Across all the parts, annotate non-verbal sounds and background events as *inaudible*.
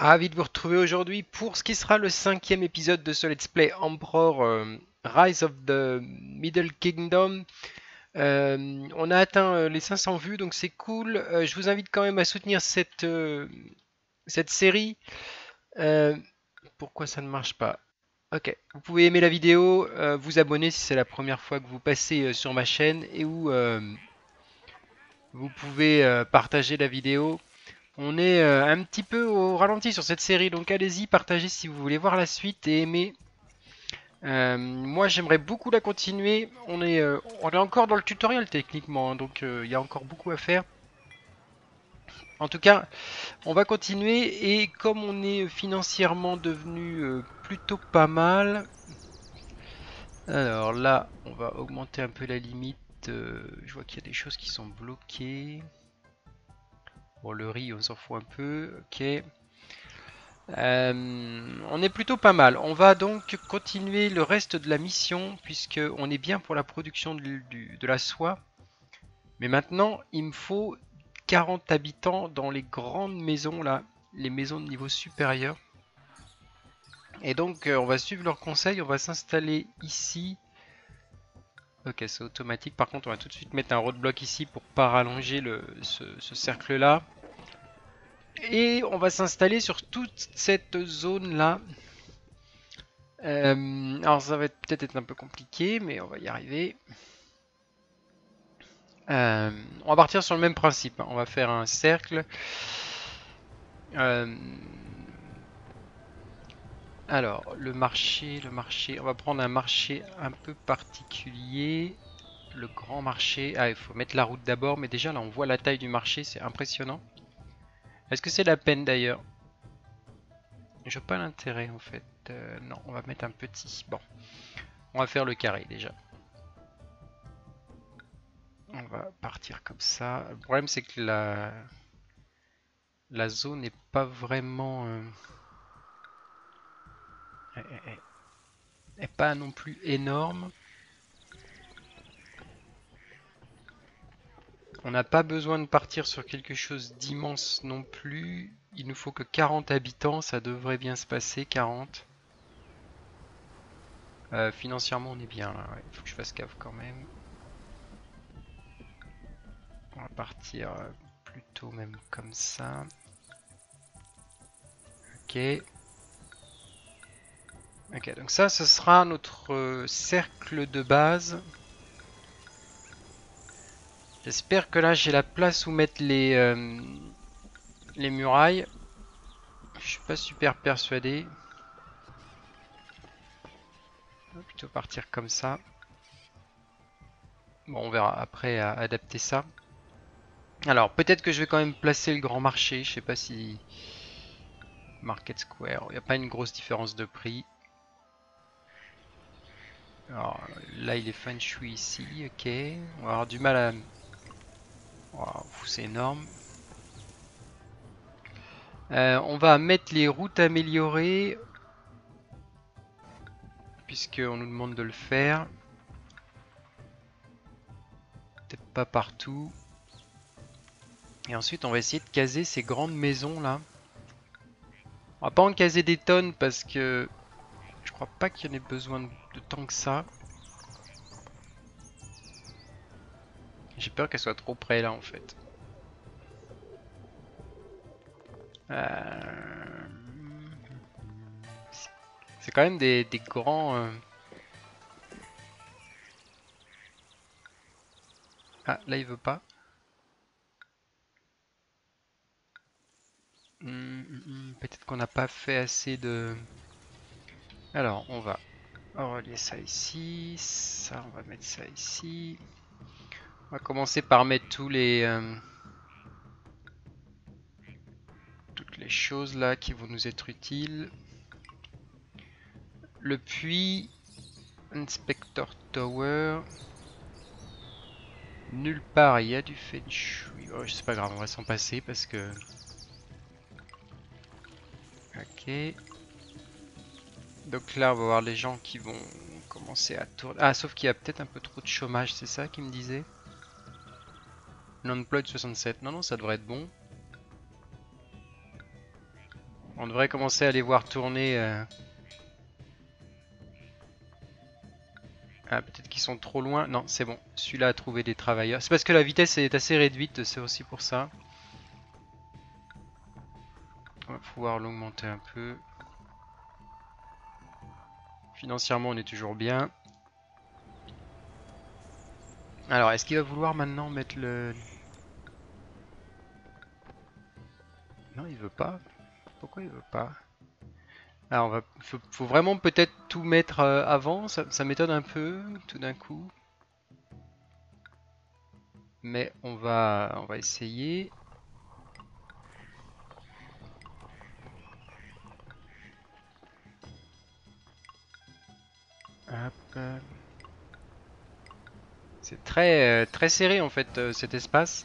Ravi de vous retrouver aujourd'hui pour ce qui sera le cinquième épisode de ce Let's Play Emperor euh, Rise of the Middle Kingdom. Euh, on a atteint euh, les 500 vues, donc c'est cool. je vous invite quand même à soutenir cette, cette série. pourquoi ça ne marche pas? Ok, vous pouvez aimer la vidéo, vous abonner si c'est la première fois que vous passez sur ma chaîne et où vous pouvez partager la vidéo on est euh, un petit peu au ralenti sur cette série, donc allez-y, partagez si vous voulez voir la suite et aimer. Euh, moi j'aimerais beaucoup la continuer, on est, euh, encore dans le tutoriel techniquement, hein, donc il y a encore beaucoup à faire. En tout cas, on va continuer et comme on est financièrement devenu plutôt pas mal, alors là on va augmenter un peu la limite, je vois qu'il y a des choses qui sont bloquées. Bon, le riz, on s'en fout un peu. Ok. Euh, on est plutôt pas mal. On va donc continuer le reste de la mission puisque on est bien pour la production de, de la soie. Mais maintenant, il me faut 40 habitants dans les grandes maisons là, les maisons de niveau supérieur. Et donc, euh, on va suivre leurs conseils. On va s'installer ici Ok, c'est automatique. Par contre, on va tout de suite mettre un roadblock ici pour pas rallonger le, ce, cercle-là. Et on va s'installer sur toute cette zone-là. Euh, alors, ça va peut-être être un peu compliqué, mais on va y arriver. Euh, on va partir sur le même principe. On va faire un cercle. Euh, alors, le marché, le marché, on va prendre un marché un peu particulier. Le grand marché. Ah, il faut mettre la route d'abord, mais déjà là on voit la taille du marché, c'est impressionnant. Est-ce que c'est la peine d'ailleurs? Je vois pas l'intérêt en fait. Euh, non, on va mettre un petit. Bon, on va faire le carré déjà. On va partir comme ça. Le problème c'est que la, la zone n'est pas vraiment... Euh, est pas non plus énorme. On n'a pas besoin de partir sur quelque chose d'immense non plus. Il nous faut que 40 habitants, ça devrait bien se passer, 40. Euh, financièrement, on est bien là. Il faut que je fasse cave quand même. On va partir euh, plutôt même comme ça. Ok. Ok, donc ça, ce sera notre euh, cercle de base. J'espère que là, j'ai la place où mettre les, euh, les murailles. Je suis pas super persuadé. On va plutôt partir comme ça. Bon, on verra après à adapter ça. Alors, peut-être que je vais quand même placer le grand marché. Je sais pas si... Market Square. Il n'y a pas une grosse différence de prix. Alors là il est feng shui ici, ok. On va avoir du mal à... Waouh, c'est énorme. Euh, on va mettre les routes améliorées. Puisqu'on nous demande de le faire. Peut-être pas partout. Et ensuite on va essayer de caser ces grandes maisons là. On va pas en caser des tonnes parce que je crois pas qu'il y en ait besoin de tant que ça. J'ai peur qu'elle soit trop près là en fait. Euh, c'est quand même des, grands... Euh, ah, là il veut pas. Hmm, hmm, hmm, peut-être qu'on n'a pas fait assez de... Alors, on va relier ça ici, ça, on va mettre ça ici. On va commencer par mettre tous les... Euh, toutes les choses là qui vont nous être utiles. Le puits, Inspector Tower. Nulle part il y a du feng shui. Oh, c'est pas grave, on va s'en passer parce que... Ok. Donc là, on va voir les gens qui vont commencer à tourner. Ah, sauf qu'il y a peut-être un peu trop de chômage, c'est ça qui me disait? Non-ploid 67. Non, non, ça devrait être bon. On devrait commencer à les voir tourner. euh. Ah, peut-être qu'ils sont trop loin. Non, c'est bon. Celui-là a trouvé des travailleurs. C'est parce que la vitesse est assez réduite, c'est aussi pour ça. On va pouvoir l'augmenter un peu. Financièrement, on est toujours bien. Alors, est-ce qu'il va vouloir maintenant mettre le... Non, il veut pas. Pourquoi il veut pas Alors, on faut vraiment peut-être tout mettre euh, avant. Ça, ça m'étonne un peu, tout d'un coup. Mais on va, on va essayer. C'est très, euh, très serré en fait euh, cet espace.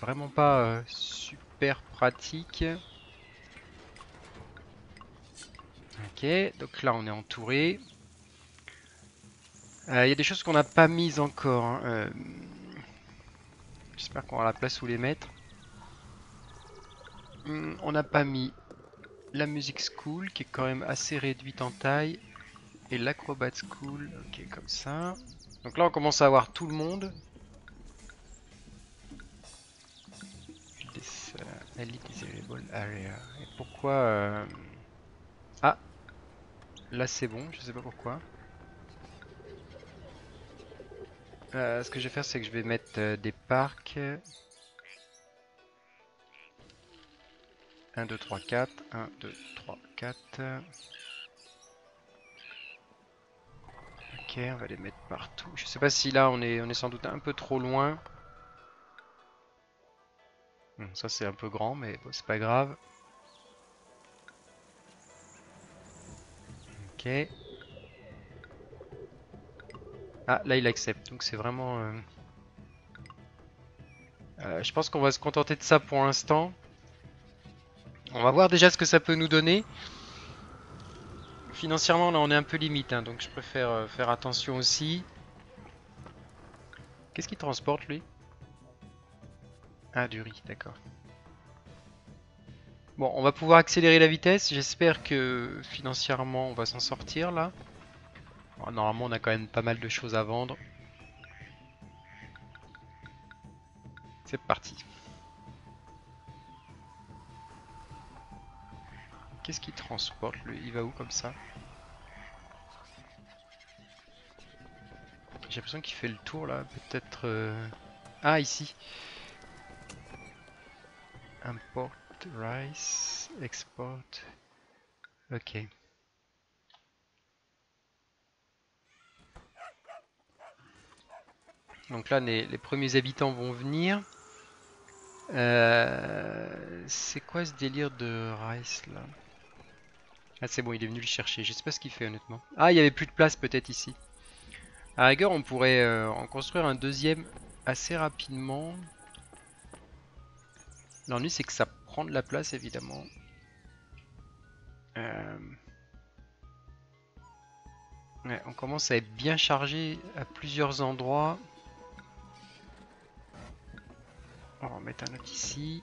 Vraiment pas euh, super pratique. Ok, donc là on est entouré. Il y a des choses qu'on n'a pas mises encore. hein, J'espère qu'on aura la place où les mettre. Hmm, on n'a pas mis la music school qui est quand même assez réduite en taille. Et l'acrobat school, ok comme ça. Donc là on commence à avoir tout le monde. Desirable area. Et pourquoi euh, Ah Là c'est bon, je sais pas pourquoi. Euh, ce que je vais faire c'est que je vais mettre euh, des parcs. 1, 2, 3, 4. 1, 2, 3, 4. On va les mettre partout. Je sais pas si là on est, on est sans doute un peu trop loin. Bon, ça c'est un peu grand, mais bon, c'est pas grave. Ok. Ah, là il accepte, donc c'est vraiment... euh, euh, je pense qu'on va se contenter de ça pour l'instant. On va voir déjà ce que ça peut nous donner. Financièrement, là, on est un peu limite, hein, donc je préfère euh, faire attention aussi. Qu'est-ce qu'il transporte, lui? Ah, du riz, d'accord. Bon, on va pouvoir accélérer la vitesse. J'espère que financièrement, on va s'en sortir, là. Normalement, on a quand même pas mal de choses à vendre. C'est parti. Qu'est-ce qu'il transporte lui Il va où comme ça J'ai l'impression qu'il fait le tour là, peut-être... euh, Ah ici Import, rice, export... Ok. Donc là les, les premiers habitants vont venir. Euh, C'est quoi ce délire de rice là? Ah c'est bon, il est venu le chercher. Je sais pas ce qu'il fait honnêtement. Ah, il y avait plus de place peut-être ici. À rigueur, on pourrait euh, en construire un deuxième assez rapidement. L'ennui, c'est que ça prend de la place évidemment. Euh, Ouais, on commence à être bien chargé à plusieurs endroits. On va en mettre un autre ici.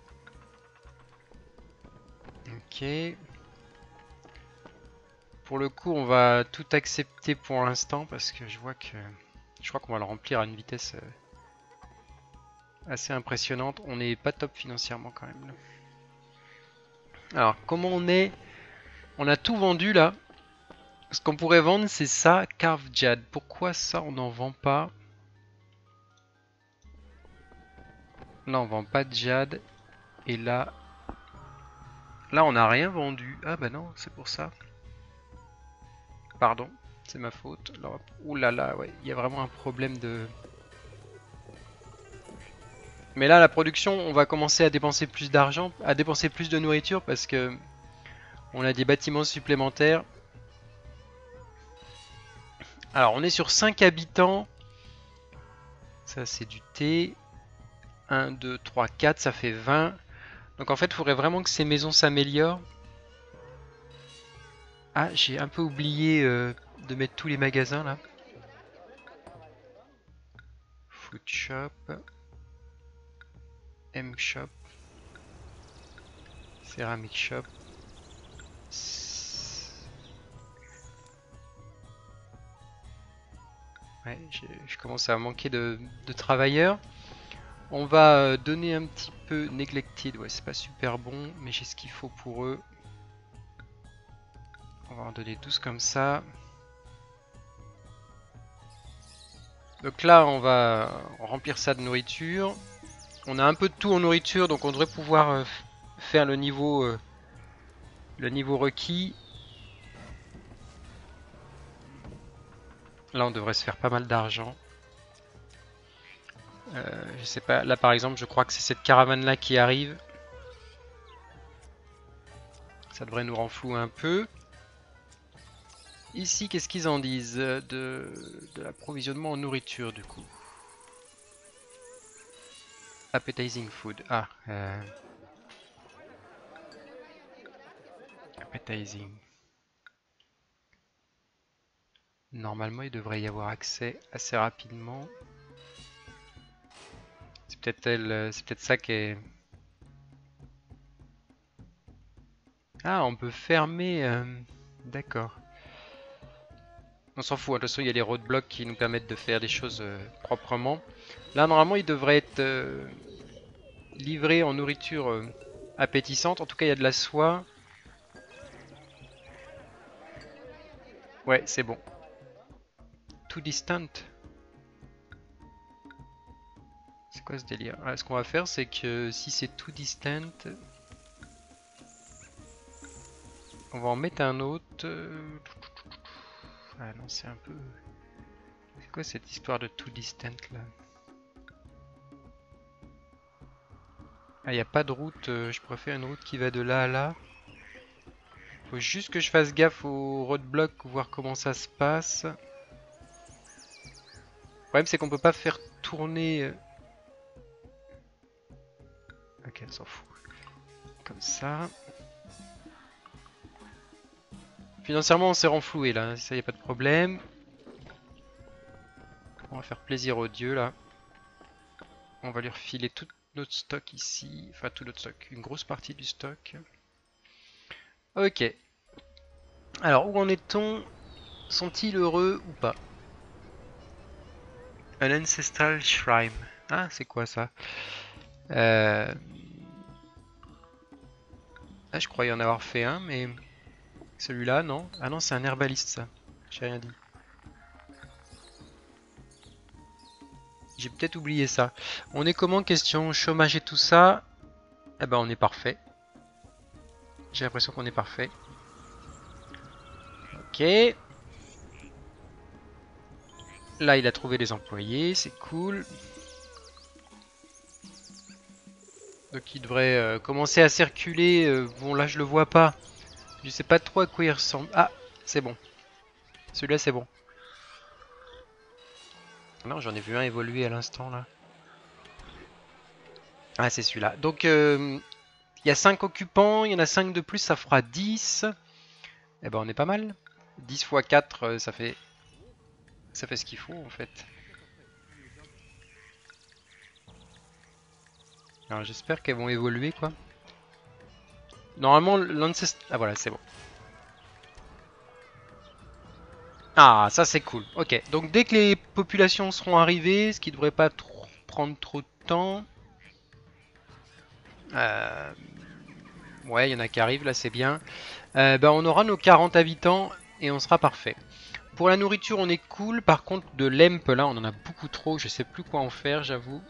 Ok. Pour le coup, on va tout accepter pour l'instant parce que je vois que je crois qu'on va le remplir à une vitesse euh, assez impressionnante. On n'est pas top financièrement quand même. Alors, comment on est? On a tout vendu là. Ce qu'on pourrait vendre, c'est ça, Carve Jade. Pourquoi ça, on n'en vend pas? Là, on vend pas de Jade. Et là, là, on n'a rien vendu. Ah bah non, c'est pour ça. Pardon, c'est ma faute. Alors, là, ouais, il y a vraiment un problème de... Mais là, la production, on va commencer à dépenser plus d'argent, à dépenser plus de nourriture parce que on a des bâtiments supplémentaires. Alors, on est sur 5 habitants. Ça, c'est du thé. 1, 2, 3, 4, ça fait 20. Donc en fait, il faudrait vraiment que ces maisons s'améliorent. Ah, j'ai un peu oublié euh, de mettre tous les magasins là. Food shop. M shop. Ceramic shop. Ouais, je commence à manquer de, de, travailleurs. On va euh, donner un petit peu neglected. Ouais, c'est pas super bon, mais j'ai ce qu'il faut pour eux. On va en donner 12 comme ça. Donc là, on va remplir ça de nourriture. On a un peu de tout en nourriture, donc on devrait pouvoir euh, faire le niveau, euh, le niveau requis. Là, on devrait se faire pas mal d'argent. Euh, je sais pas, là par exemple, je crois que c'est cette caravane là qui arrive. Ça devrait nous renflouer un peu. Ici, qu'est-ce qu'ils en disent de, de l'approvisionnement en nourriture du coup? Appetizing food. Ah. Euh... Appetizing. Normalement, il devrait y avoir accès assez rapidement. C'est peut-être c'est peut-être ça qui est. Ah, on peut fermer. Euh, d'accord. On s'en fout, de toute façon il y a les roadblocks qui nous permettent de faire des choses euh, proprement. Là normalement il devrait être euh, livré en nourriture appétissante. En tout cas il y a de la soie. Ouais c'est bon distant. C'est quoi ce délire? Ah, Ce qu'on va faire, c'est que si c'est tout distant, on va en mettre un autre. Ah non, c'est un peu. C'est quoi cette histoire de tout distant là Ah, il a pas de route. Euh, je préfère une route qui va de là à là. Faut juste que je fasse gaffe au roadblock, voir comment ça se passe problème c'est qu'on peut pas faire tourner... Euh, ok, on s'en fout. Comme ça. Financièrement on s'est renfloué là, ça y a pas de problème. On va faire plaisir aux dieux là. On va lui refiler tout notre stock ici. Enfin tout notre stock, une grosse partie du stock. Ok. Alors où en est-on? Sont-ils heureux ou pas? Un ancestral shrine. Ah, c'est quoi ça? Euh... Ah, je croyais en avoir fait un, mais celui-là, non. Ah non, c'est un herbaliste, ça. J'ai rien dit. J'ai peut-être oublié ça. On est comment question chômage et tout ça? Eh ben, on est parfait. J'ai l'impression qu'on est parfait. Ok. Là, il a trouvé des employés, c'est cool. Donc il devrait euh, commencer à circuler. Euh, bon, là, je le vois pas. Je sais pas trop à quoi il ressemble. Ah, c'est bon. Celui-là, c'est bon. Non, j'en ai vu un évoluer à l'instant, là. Ah, c'est celui-là. Donc, euh, il y a 5 occupants. Il y en a 5 de plus, ça fera 10. Eh ben, on est pas mal. 10 x 4, ça fait ça fait ce qu'il faut en fait. Alors j'espère qu'elles vont évoluer quoi. Normalement l'ancestor... Ah voilà c'est bon. Ah ça c'est cool. Ok donc dès que les populations seront arrivées, ce qui devrait pas trop prendre trop de temps. Euh, ouais il y en a qui arrivent là c'est bien. Euh, ben, on aura nos 40 habitants et on sera parfait. Pour la nourriture, on est cool. Par contre, de l'emp, là, on en a beaucoup trop. Je sais plus quoi en faire, j'avoue.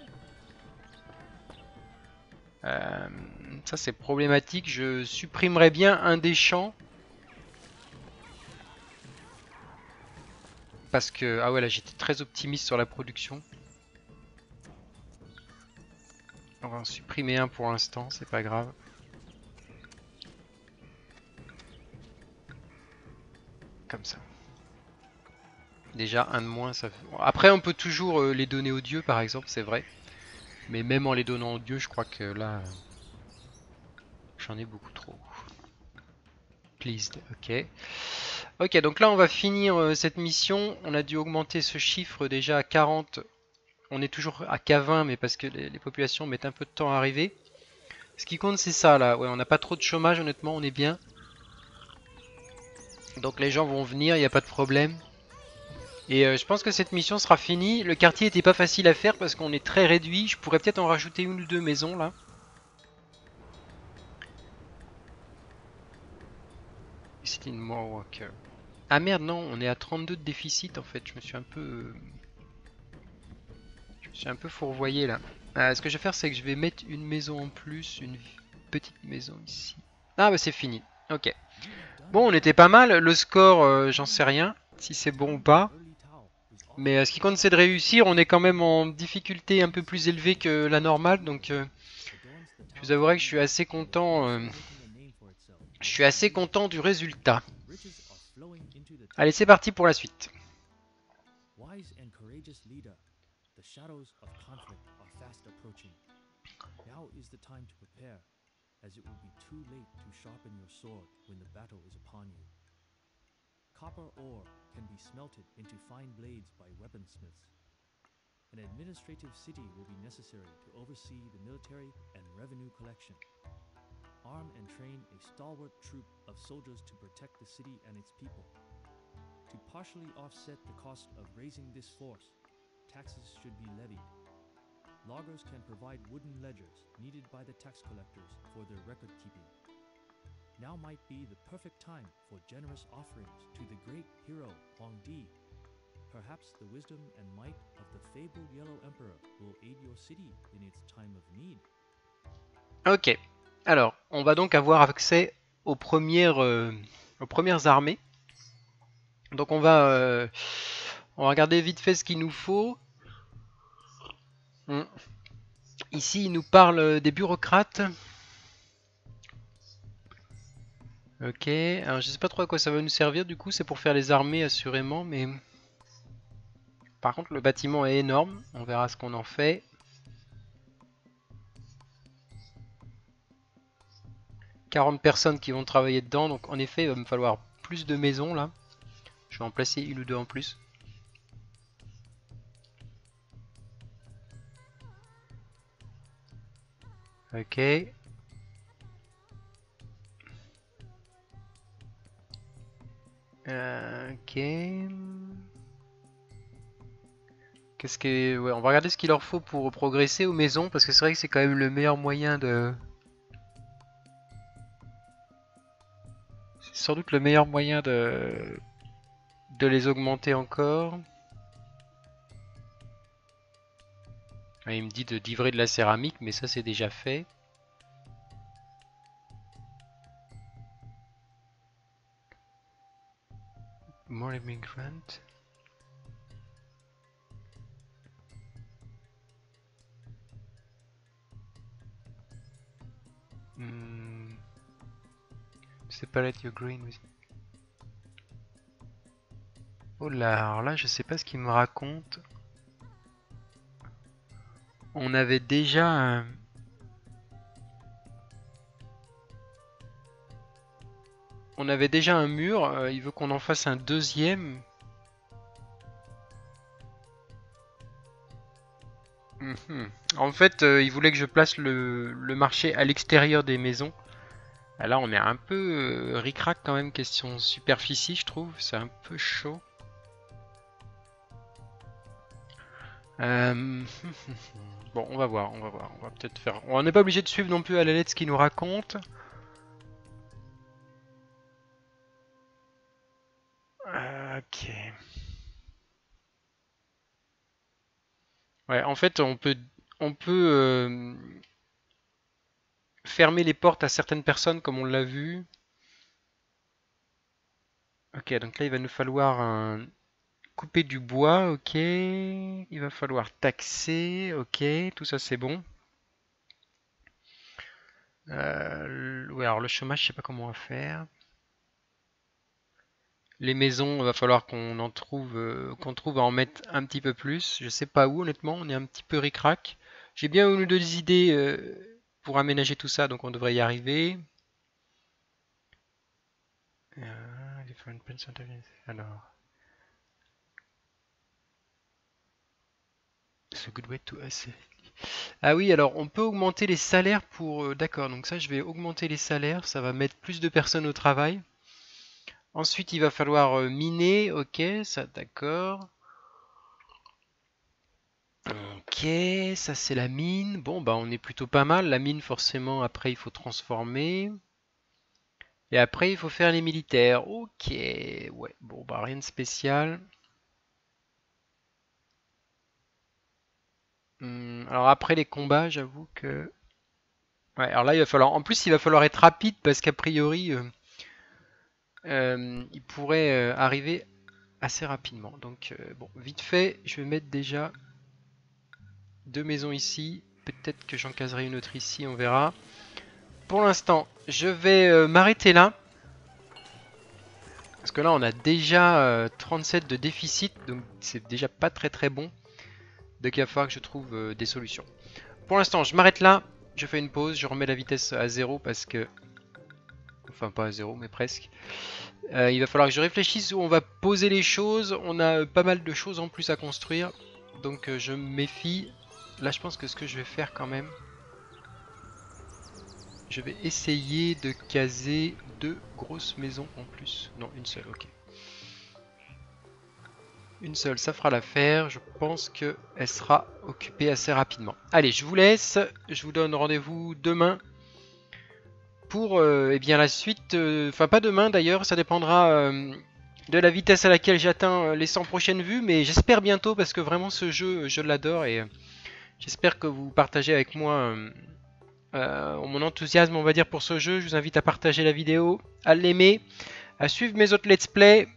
Euh, ça, c'est problématique. Je supprimerais bien un des champs. Parce que... Ah ouais, là, j'étais très optimiste sur la production. On va en supprimer un pour l'instant, c'est pas grave. Comme ça. Déjà, un de moins, ça Après, on peut toujours euh, les donner aux dieux, par exemple, c'est vrai. Mais même en les donnant aux dieux, je crois que là... J'en ai beaucoup trop. Pleased, ok. Ok, donc là, on va finir euh, cette mission. On a dû augmenter ce chiffre déjà à 40. On est toujours à K20, mais parce que les, les populations mettent un peu de temps à arriver. Ce qui compte, c'est ça, là. Ouais, on n'a pas trop de chômage, honnêtement, on est bien. Donc les gens vont venir, il n'y a pas de problème. Et euh, je pense que cette mission sera finie. Le quartier était pas facile à faire parce qu'on est très réduit. Je pourrais peut-être en rajouter une ou deux maisons là. C'était une. Ah merde non, on est à 32 de déficit en fait. Je me suis un peu... euh, Je me suis un peu fourvoyé là. Ah, ce que je vais faire c'est que je vais mettre une maison en plus, une petite maison ici. Ah bah c'est fini. Ok. Bon, on était pas mal. Le score, euh, j'en sais rien. Si c'est bon ou pas. Mais euh, ce qui compte c'est de réussir. On est quand même en difficulté un peu plus élevée que la normale. Donc euh, je vous avouerai que je suis assez content. euh, je suis assez content du résultat. Allez, c'est parti pour la suite. Copper ore can be smelted into fine blades by weaponsmiths. An administrative city will be necessary to oversee the military and revenue collection. Arm and train a stalwart troop of soldiers to protect the city and its people. To partially offset the cost of raising this force, taxes should be levied. Loggers can provide wooden ledgers needed by the tax collectors for their record keeping. Now might be the perfect time for generous offerings to the great hero Huang Di. Perhaps the wisdom and might of the fabled Yellow Emperor will aid your city in its time of need. Ok. Alors, on va donc avoir accès aux premières, euh, aux premières armées. Donc on va, euh, on va regarder vite fait ce qu'il nous faut. Hmm. Ici, il nous parle des bureaucrates. Ok, alors je sais pas trop à quoi ça va nous servir du coup, c'est pour faire les armées assurément, mais... Par contre le bâtiment est énorme, on verra ce qu'on en fait. « 40 personnes qui vont travailler dedans, donc en effet il va me falloir plus de maisons là. Je vais en placer une ou deux en plus. Ok. On va regarder ce qu'il leur faut pour progresser aux maisons, parce que c'est vrai que c'est quand même le meilleur moyen de... C'est sans doute le meilleur moyen de... de les augmenter encore. Ah, Il me dit de livrer de la céramique, mais ça c'est déjà fait. More immigrant. Separate your green with... Oh là, alors là je sais pas ce qu'il me raconte. On avait déjà un... On avait déjà un mur, euh, il veut qu'on en fasse un deuxième. Mhm. En fait, euh, il voulait que je place le, le marché à l'extérieur des maisons. Ah, Là, on est un peu euh, ric-rac quand même, question superficie, je trouve. C'est un peu chaud. Euh, *laughs* Bon, on va voir, on va voir. On va peut-être faire. On n'est pas obligé de suivre non plus à la lettre ce qu'il nous raconte. Ok. Ouais, en fait, on peut, on peut euh, fermer les portes à certaines personnes, comme on l'a vu. Ok, donc là, il va nous falloir couper du bois, ok. Il va falloir taxer, ok. Tout ça, c'est bon. Euh, ouais, alors le chômage, je sais pas comment on va faire. Les maisons, il va falloir qu'on en trouve, euh, qu'on trouve à en mettre un petit peu plus. Je sais pas où, honnêtement, on est un petit peu ric-rac. J'ai bien une ou deux idées euh, pour aménager tout ça, donc on devrait y arriver. Euh. Alors. Good way to assess. Ah oui, alors on peut augmenter les salaires pour... euh, D'accord, donc ça je vais augmenter les salaires, ça va mettre plus de personnes au travail. Ensuite il va falloir euh, miner, ok, ça d'accord. Ok, ça c'est la mine. Bon, bah on est plutôt pas mal. La mine, forcément, après il faut transformer. Et après il faut faire les militaires. Ok, ouais, bon, bah rien de spécial. Hmm, alors après les combats, j'avoue que... Ouais, alors là il va falloir... En plus il va falloir être rapide parce qu'a priori... euh, euh, il pourrait euh, arriver assez rapidement. Donc bon, vite fait, je vais mettre déjà deux maisons ici. Peut-être que j'en caserai une autre ici, on verra. Pour l'instant, je vais euh, m'arrêter là. Parce que là, on a déjà euh, 37 de déficit, donc c'est déjà pas très très bon. Donc il va falloir que je trouve euh, des solutions. Pour l'instant, je m'arrête là. Je fais une pause, je remets la vitesse à zéro parce que... Enfin, pas à zéro, mais presque. Euh, il va falloir que je réfléchisse où on va poser les choses. On a euh, pas mal de choses en plus à construire. Donc euh, je me méfie. Là, je pense que ce que je vais faire quand même... Je vais essayer de caser deux grosses maisons en plus. Non, une seule, ok. Une seule, ça fera l'affaire. Je pense qu'elle sera occupée assez rapidement. Allez, je vous laisse. Je vous donne rendez-vous demain pour euh, eh bien, la suite. euh, Enfin, pas demain d'ailleurs, ça dépendra euh, de la vitesse à laquelle j'atteins euh, les 100 prochaines vues. Mais j'espère bientôt parce que vraiment ce jeu, je l'adore et j'espère que vous partagez avec moi euh, euh, mon enthousiasme, on va dire, pour ce jeu. Je vous invite à partager la vidéo, à l'aimer, à suivre mes autres let's play.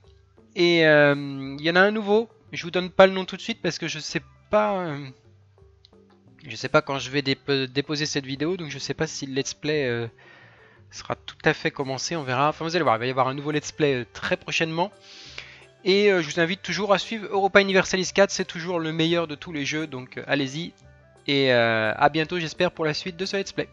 Et euh, il y en a un nouveau. Je vous donne pas le nom tout de suite parce que je sais pas. euh, je sais pas quand je vais dép- déposer cette vidéo, donc je sais pas si le let's play euh, sera tout à fait commencé. On verra. Enfin, vous allez voir, il va y avoir un nouveau let's play euh, très prochainement. Et euh, je vous invite toujours à suivre Europa Universalis 4. C'est toujours le meilleur de tous les jeux, donc euh, allez-y. Et euh, à bientôt, j'espère, pour la suite de ce let's play.